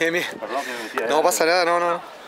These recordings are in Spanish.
¿Bien? Bien. Perdón que me metí No pasa nada, no, no.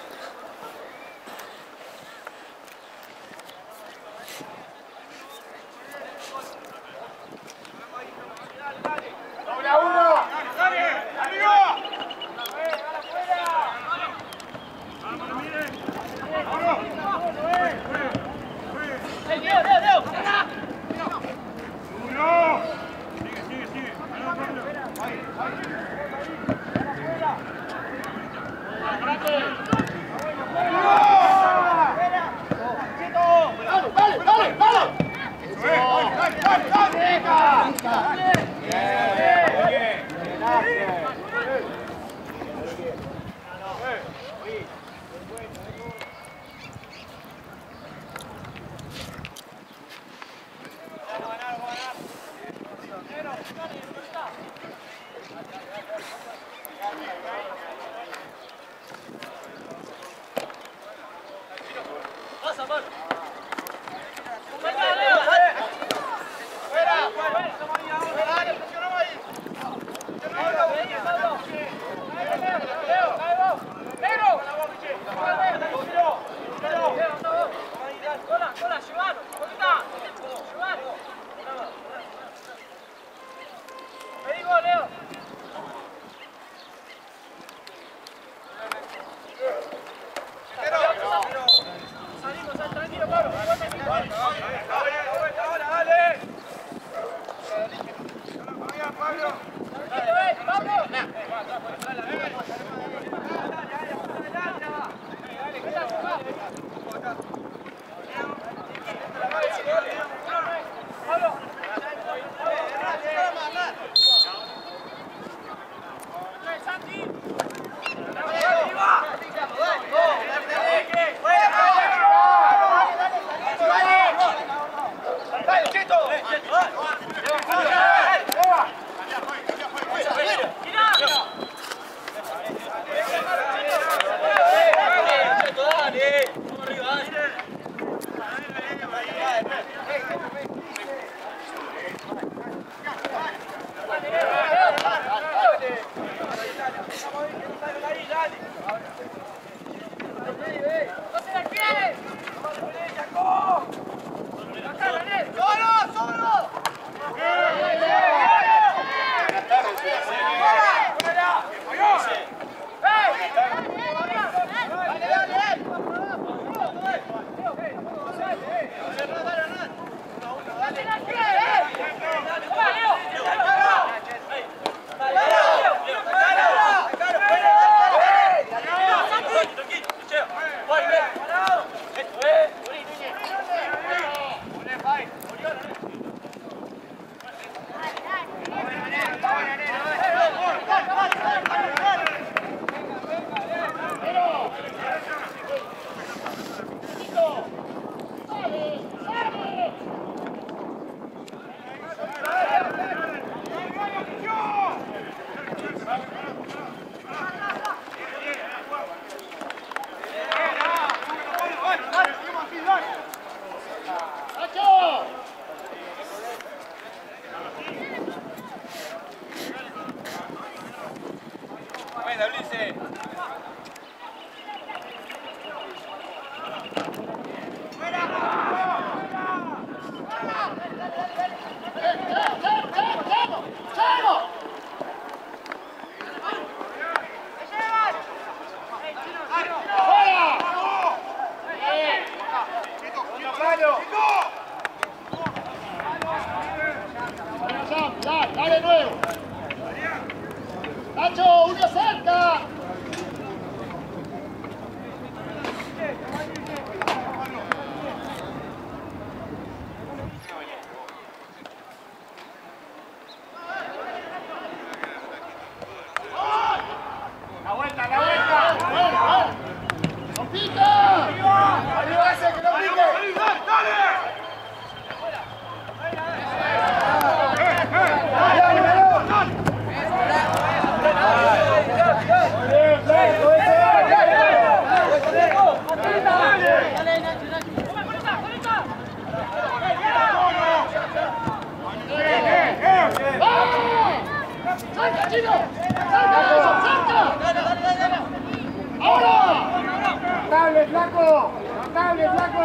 Flaco. Notable, flaco.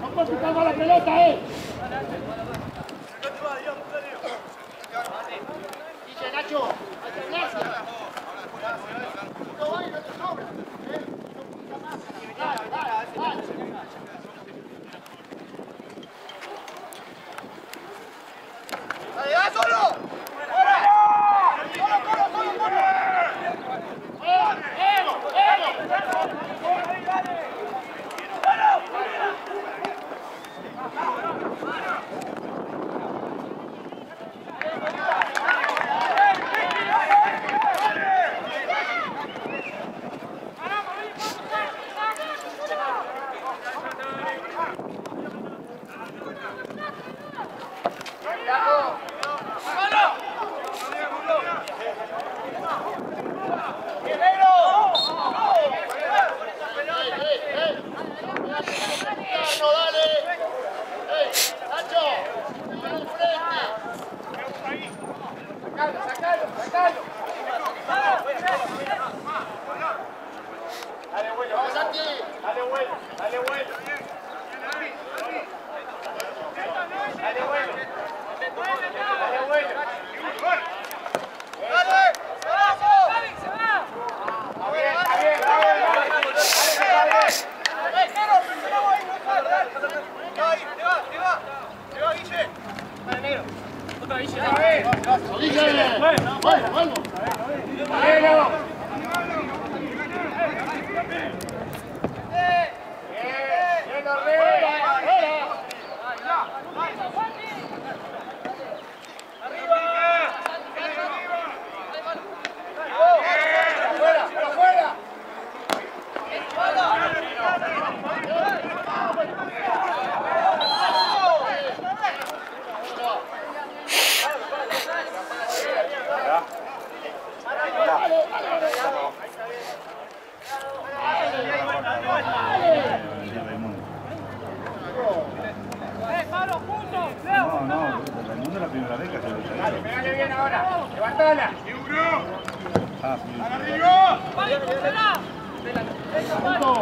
No consultamos la pelota, eh. Dice Nacho, alternancia. No va y no te sobra.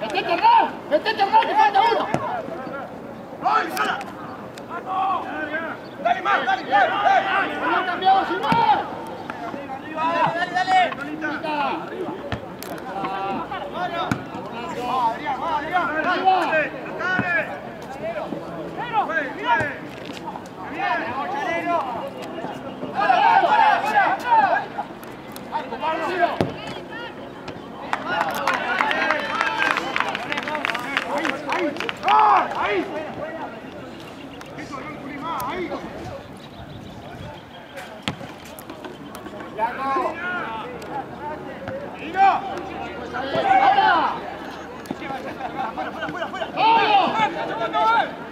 ¡Metete Hernán! ¡Metete Hernán! ¡Que falta uno! ¡No, Lizana! ¡Dale más! ¡Dale! ¡Dale! ¡No cambiado sin más! ¡Dale, dale! ¡Dale! ¡Adrián! ¡Adrián! ¡Dale! ¡Dale! ¡Chalero! ¡Chalero! ¡Bien! ¡Bien! ¡Chalero! ¡Dale, dale! ¡Fuera, fuera, fuera! ¡Fuera!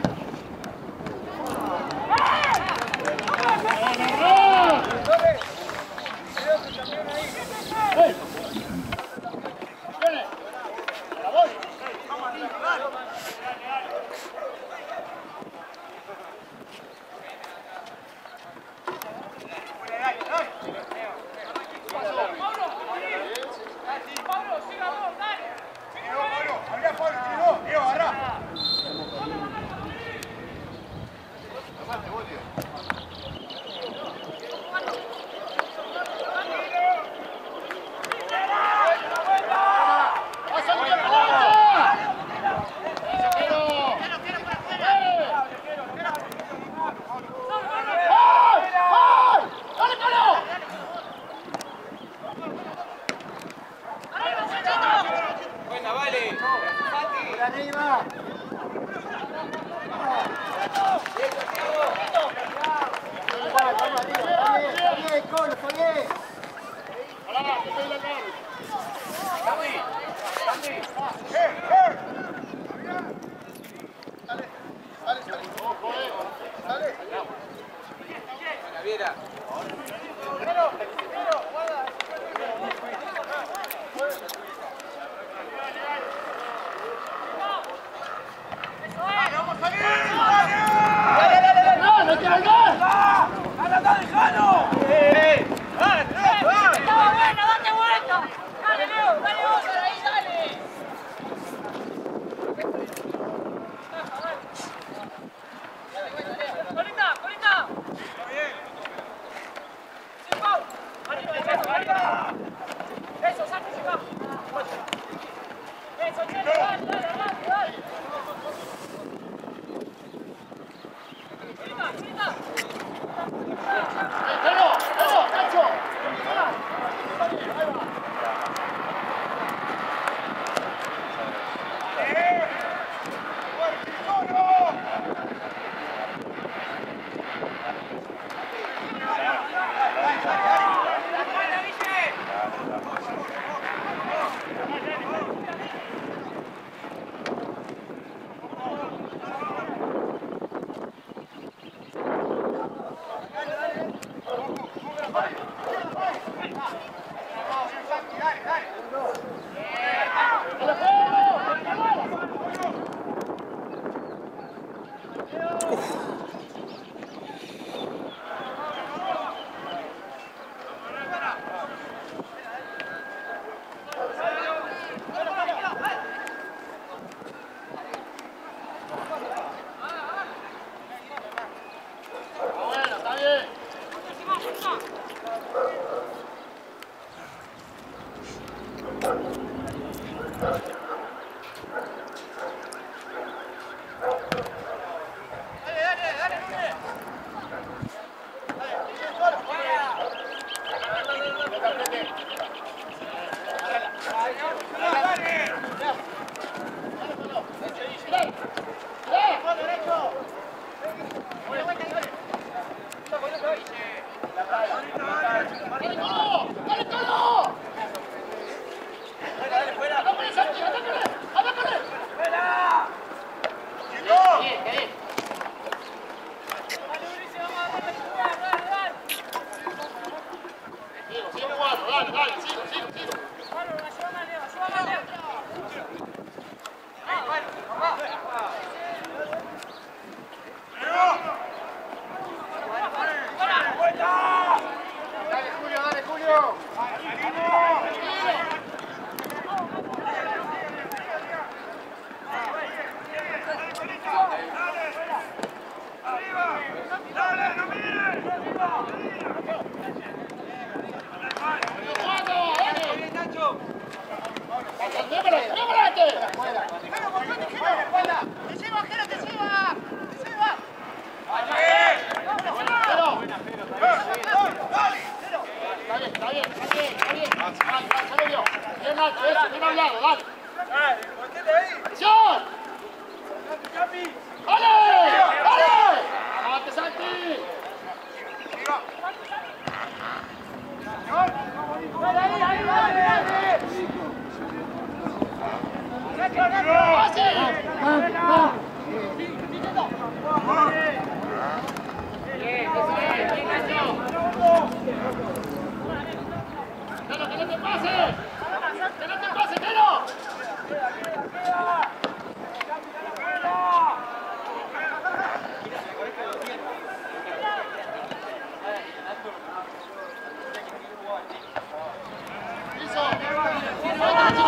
¡Fácil! ¡Pero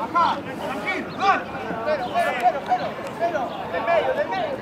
Come on. ¡Gol! ¡Cero, cero, cero, cero! ¡Cero! ¡Del medio, del medio!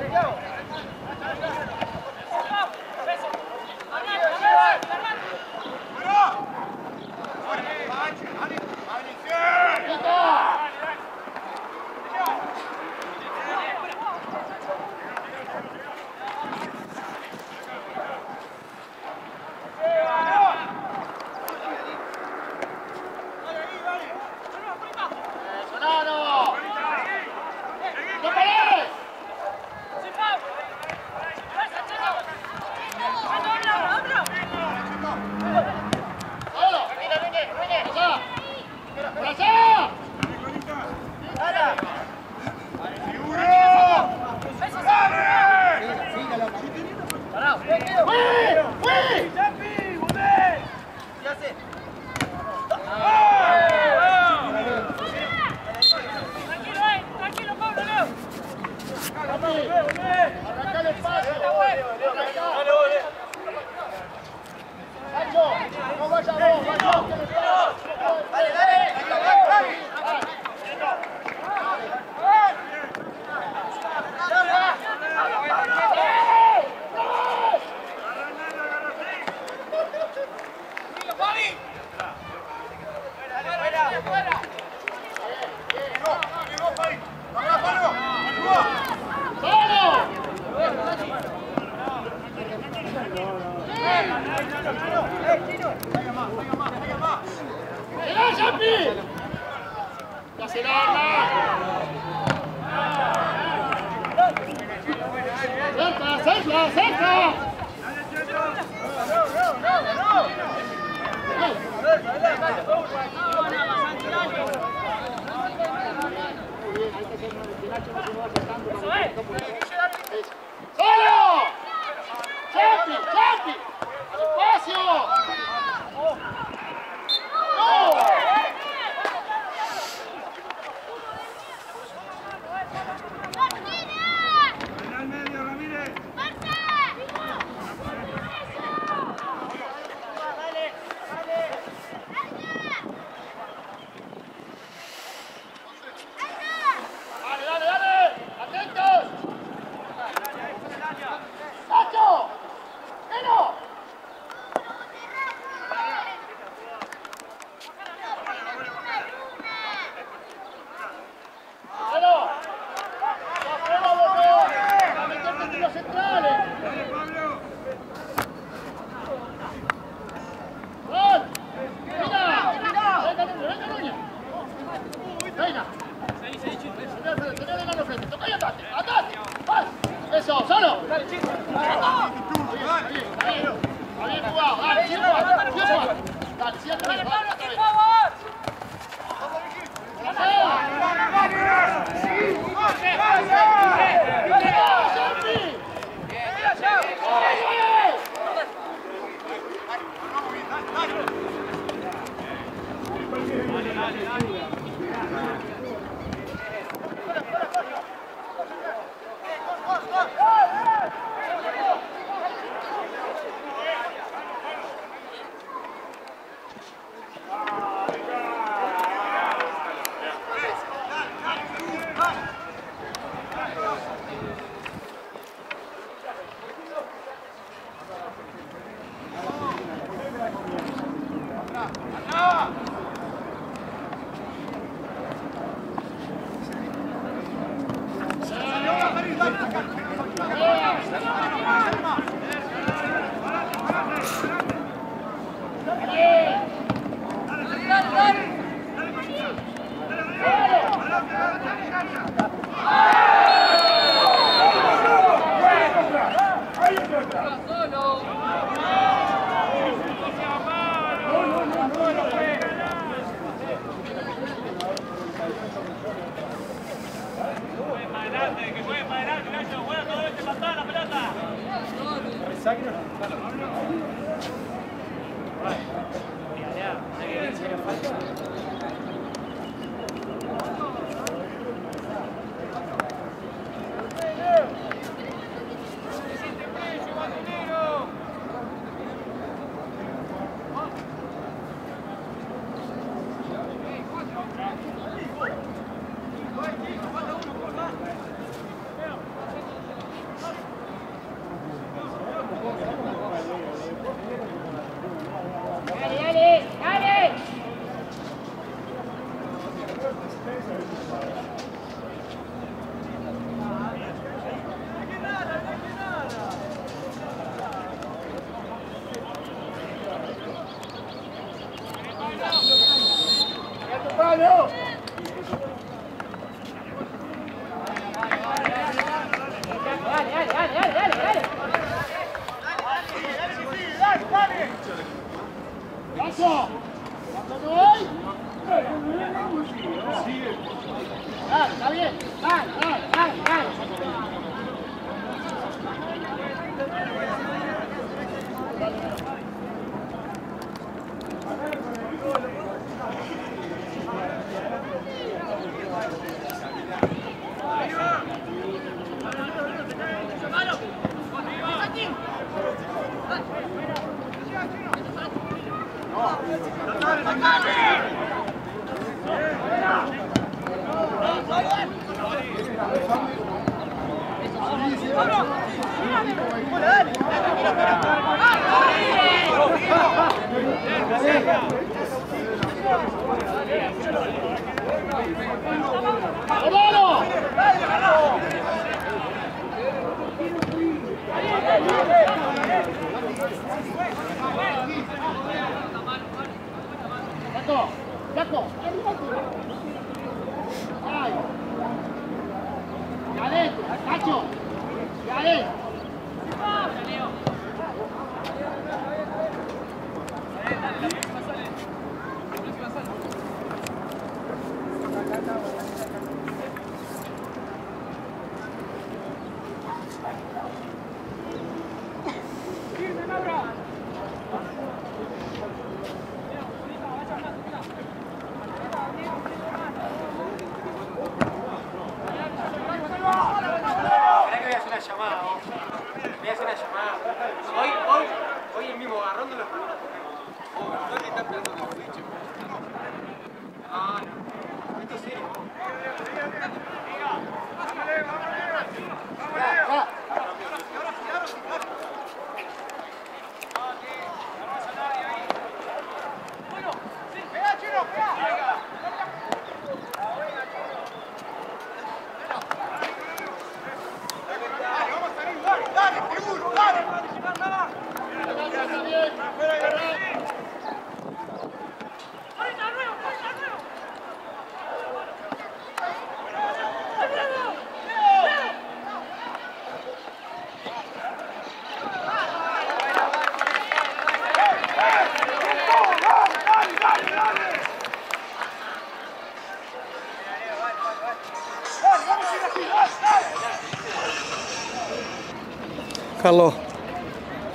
Carlos.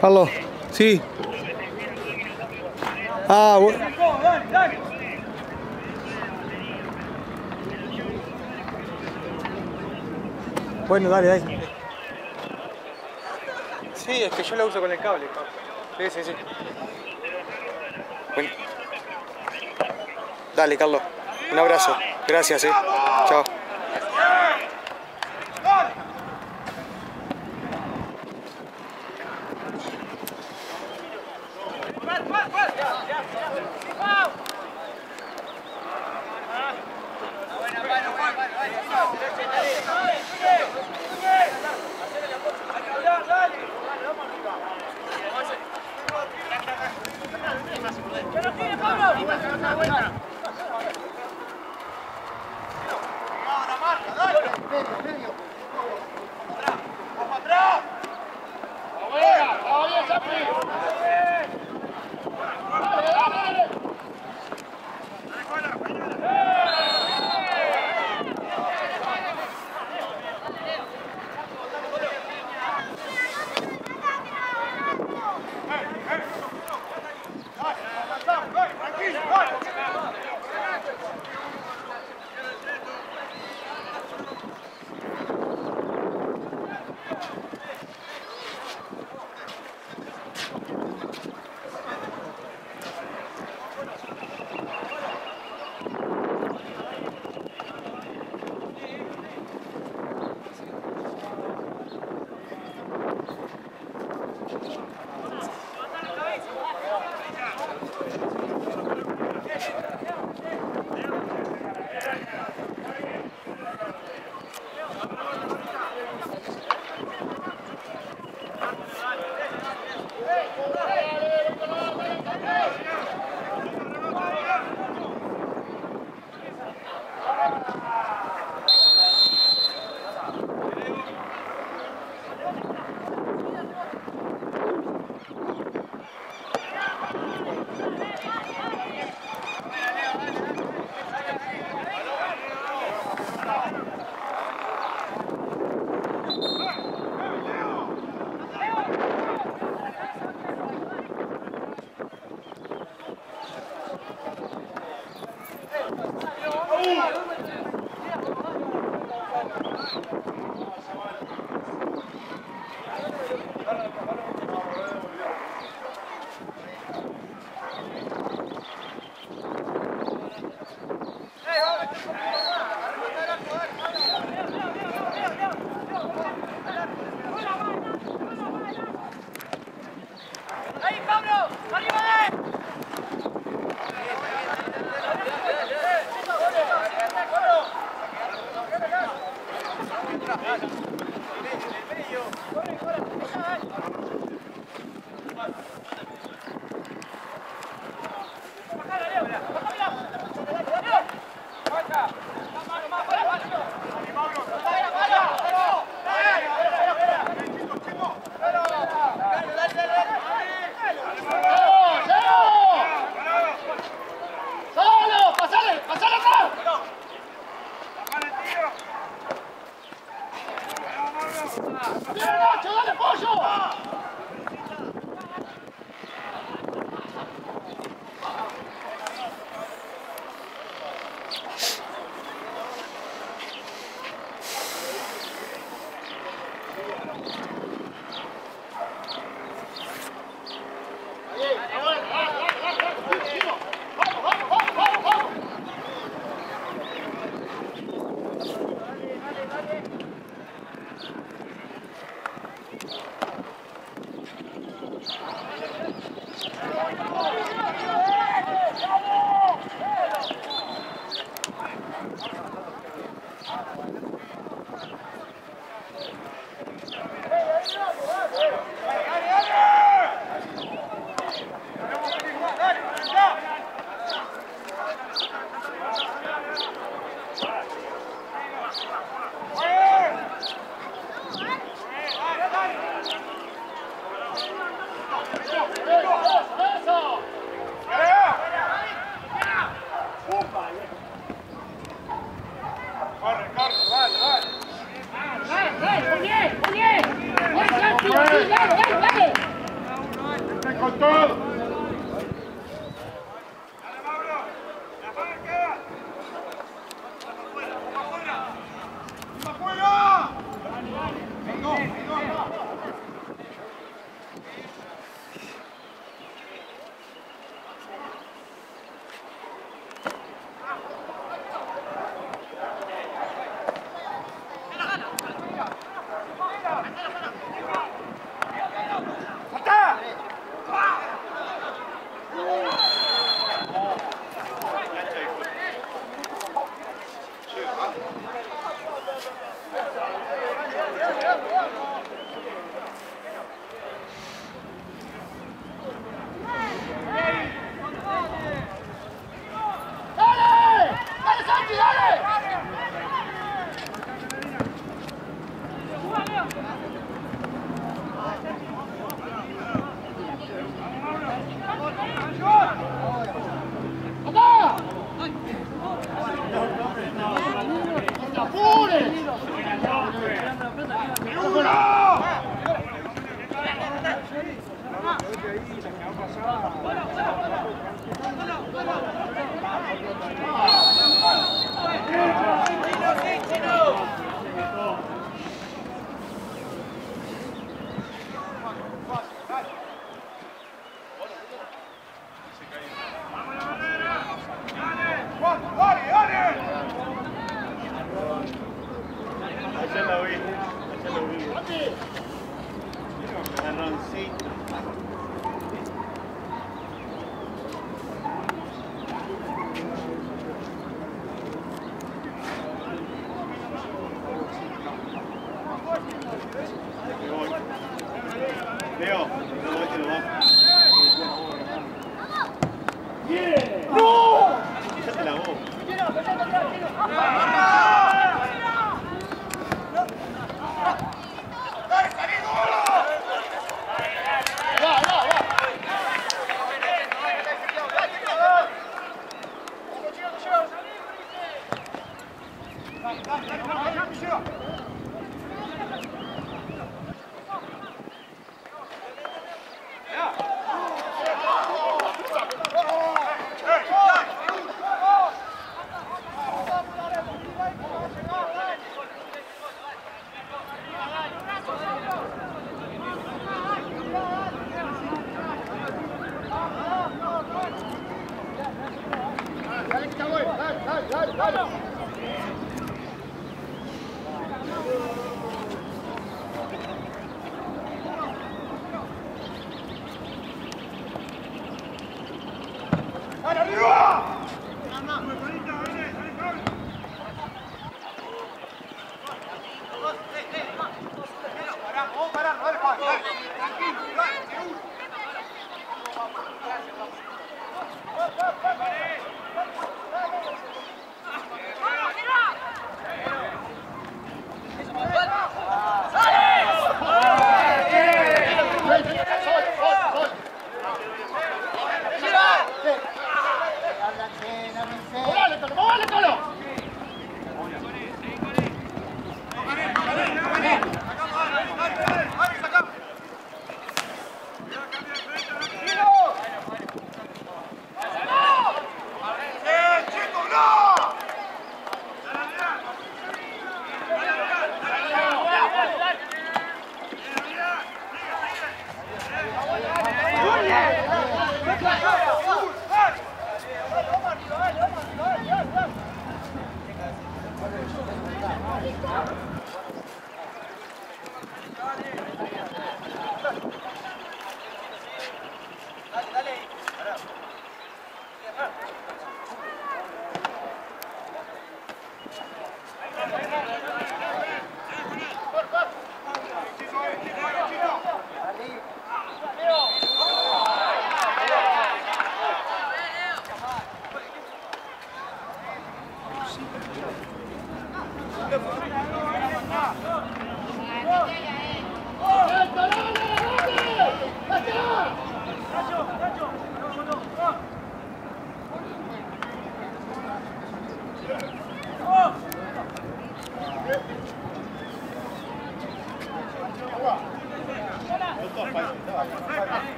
Carlos. Sí. Ah, bu- Bueno, dale, dale. Sí, es que yo la uso con el cable. Sí, sí, sí. Bueno. Dale, Carlos. Un abrazo. Gracias, eh. Chao.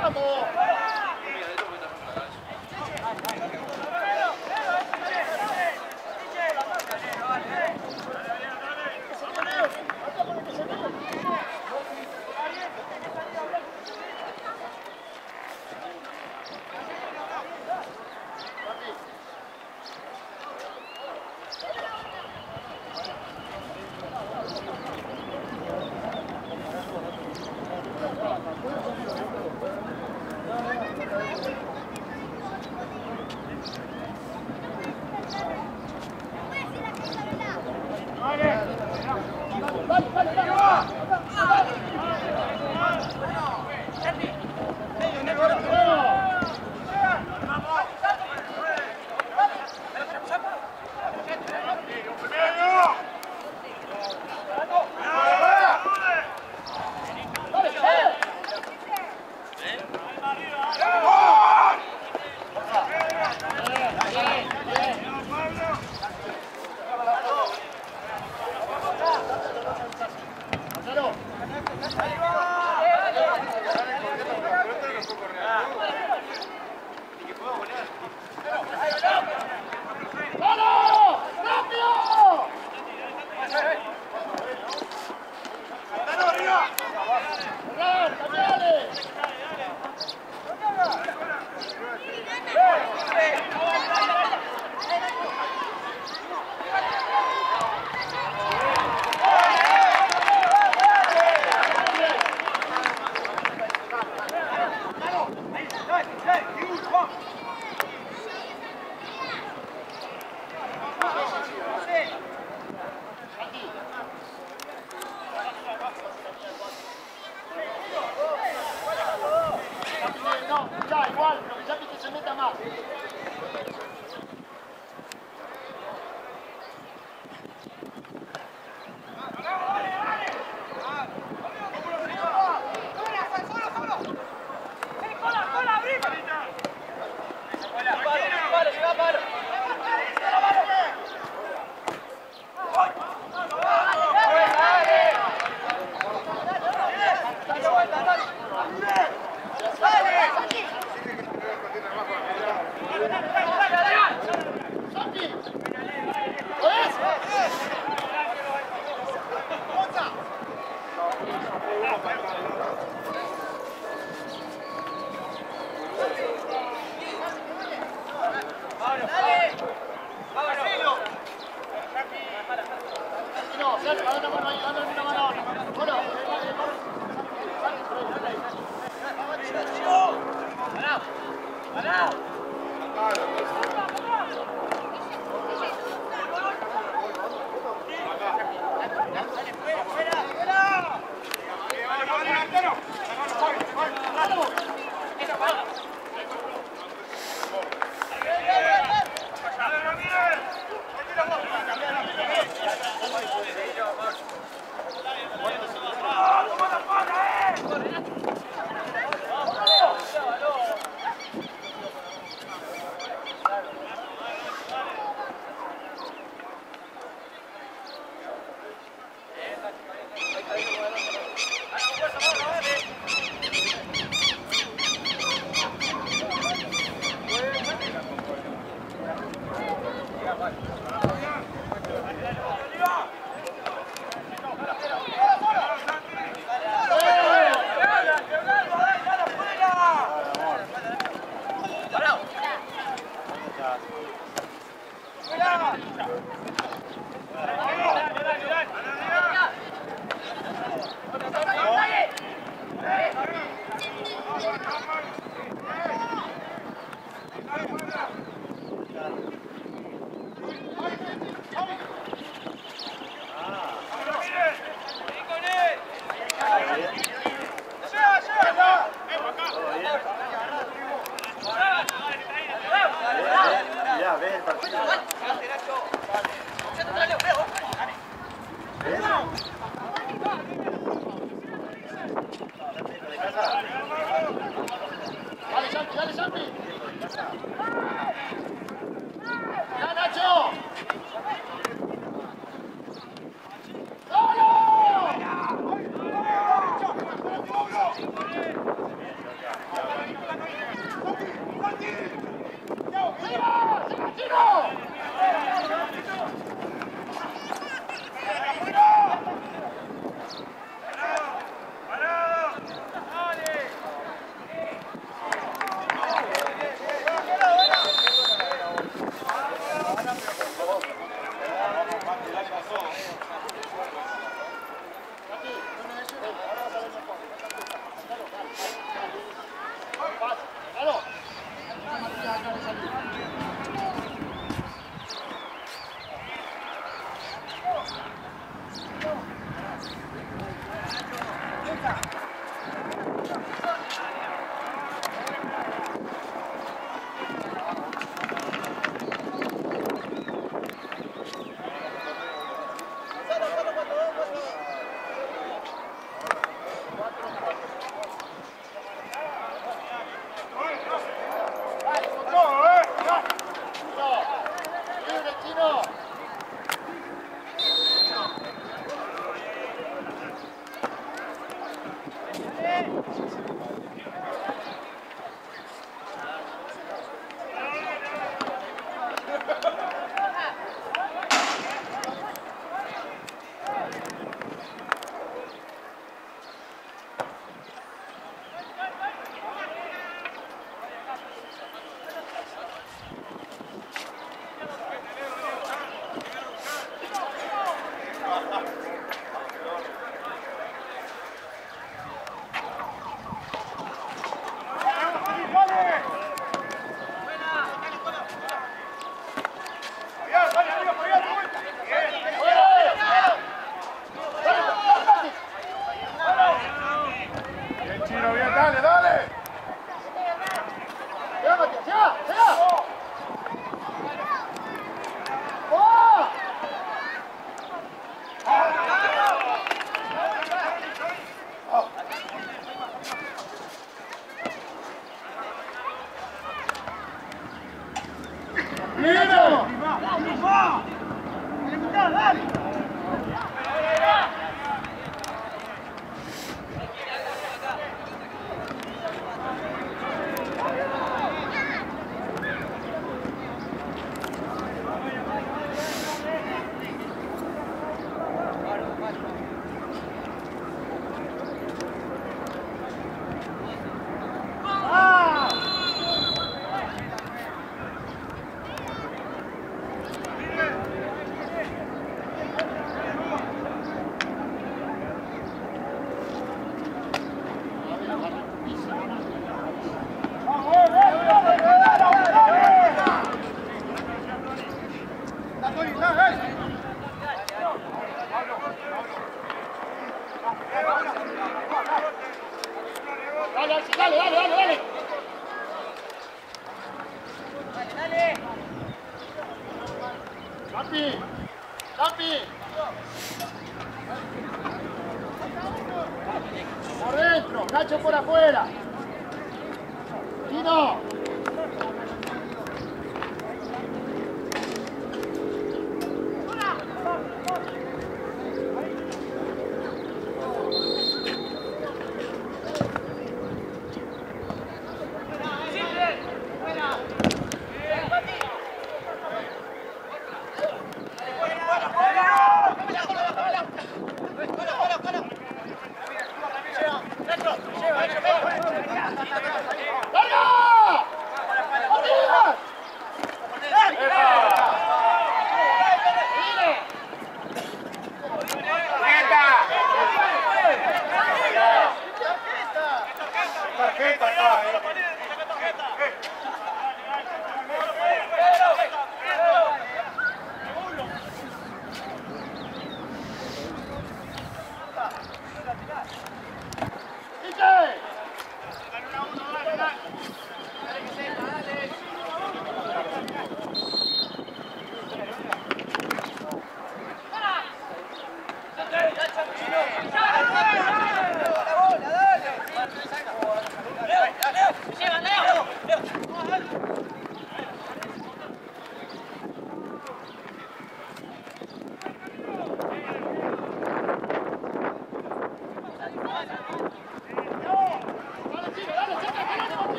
¡Vamos! No,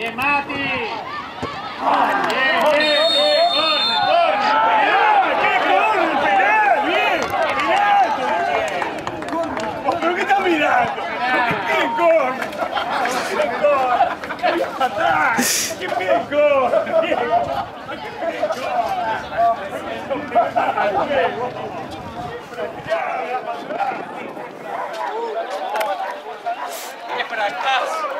¡Bien, Mati! ¡Corre, corre! ¡Qué corre! ¡Bien! Qué mirando? ¡Qué corre! ¡Qué corre! ¡Qué ¡Qué corre! ¡Qué corre! ¡Qué fracaso!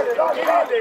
Dale, dale, dale.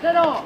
Set it off.